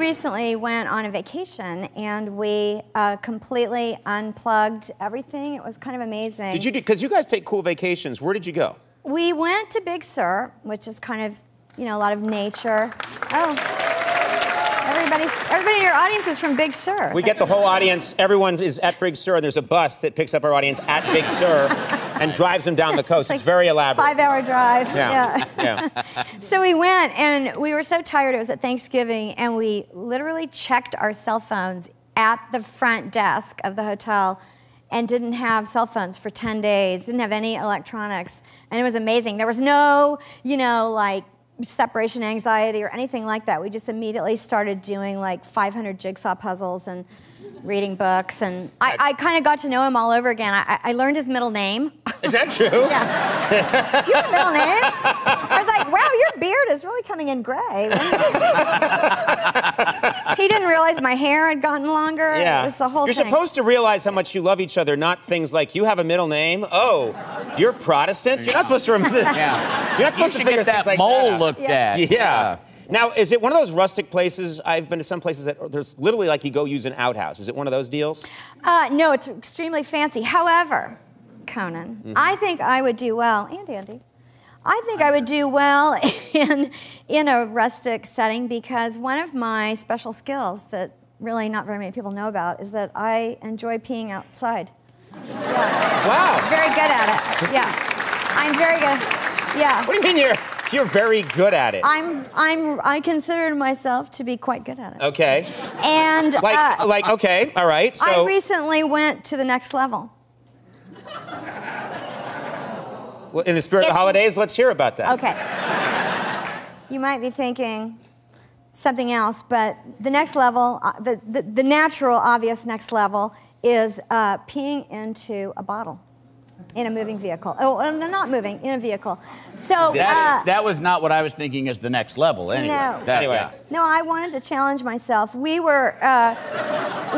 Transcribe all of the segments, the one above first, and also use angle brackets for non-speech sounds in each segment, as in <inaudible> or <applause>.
recently went on a vacation and we uh, completely unplugged everything. It was kind of amazing. Did you do, because you guys take cool vacations. Where did you go? We went to Big Sur, which is kind of, you know, a lot of nature. Oh. Everybody's, everybody in your audience is from Big Sur. We get the whole audience. Everyone is at Big Sur, and there's a bus that picks up our audience at Big Sur <laughs> and drives them down the coast. It's, it's very elaborate. Five-hour drive. Yeah. yeah. <laughs> yeah. <laughs> so we went, and we were so tired. It was at Thanksgiving, and we literally checked our cell phones at the front desk of the hotel and didn't have cell phones for 10 days, didn't have any electronics. And it was amazing. There was no, you know, like separation anxiety or anything like that. We just immediately started doing like 500 jigsaw puzzles and reading books, and I, I kind of got to know him all over again. I, I learned his middle name. <laughs> Is that true? yeah. Your middle name? I was like, wow, your beard is really coming in gray. <laughs> he didn't realize my hair had gotten longer. Yeah. It was the whole You're thing. supposed to realize how much you love each other, not things like you have a middle name. Oh, you're Protestant. You're not supposed to remember. Yeah. <laughs> You're not supposed you to should figure get that like mole that out. looked Yeah. at. Yeah. Now, is it one of those rustic places? I've been to some places that there's literally like you go use an outhouse. Is it one of those deals? Uh, no, it's extremely fancy. However, Conan, Mm-hmm. I think I would do well, and Andy, I think I would do well <laughs> in, in a rustic setting because one of my special skills that really not very many people know about is that I enjoy peeing outside. Wow. Very good at it. This yeah. is- I'm very good. Yeah. What do you mean you're you're very good at it? I'm, I'm, I consider myself to be quite good at it. Okay. And Like uh, like okay, all right. So I recently went to the next level. Well, in the spirit of the holidays, let's hear about that. Okay. You might be thinking something else, but the next level, uh, the, the, the natural, obvious next level is uh, peeing into a bottle in a moving vehicle. Oh, no, not moving, in a vehicle. So, That, uh, that was not what I was thinking as the next level. Anyway. No. That- Anyway. yeah. no, I wanted to challenge myself. We were, uh,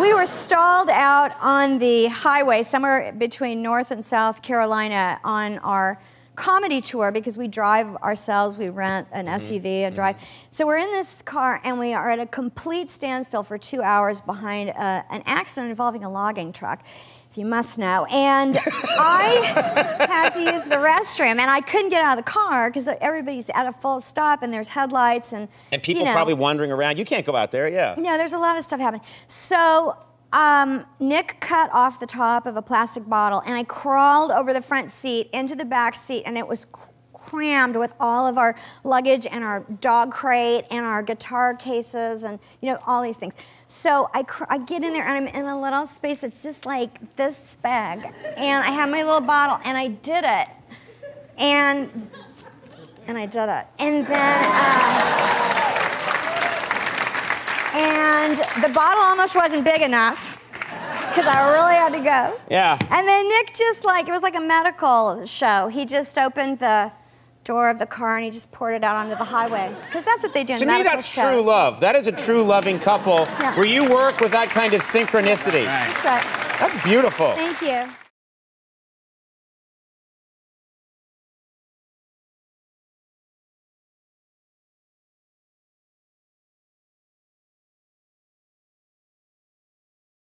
we were stalled out on the highway somewhere between North and South Carolina on our comedy tour because we drive ourselves, we rent an SUV and drive. So we're in this car and we are at a complete standstill for two hours behind uh, an accident involving a logging truck, if you must know. And <laughs> I had to use the restroom and I couldn't get out of the car because everybody's at a full stop and there's headlights and And people you know, probably wandering around. You can't go out there, yeah. no, there's a lot of stuff happening. So um, Nick cut off the top of a plastic bottle, and I crawled over the front seat into the back seat, and it was crammed with all of our luggage and our dog crate and our guitar cases and you know all these things. So I, I get in there and I'm in a little space that's just like this bag, and I have my little bottle, and I did it, and and I did it, and then. Uh, and the bottle almost wasn't big enough because I really had to go. Yeah. And then Nick just like, it was like a medical show. He just opened the door of the car and he just poured it out onto the highway. Because that's what they do in To me, that's shows. true love. That is a true loving couple Yeah. where you work with that kind of synchronicity. Right. That's right. That's beautiful. Thank you.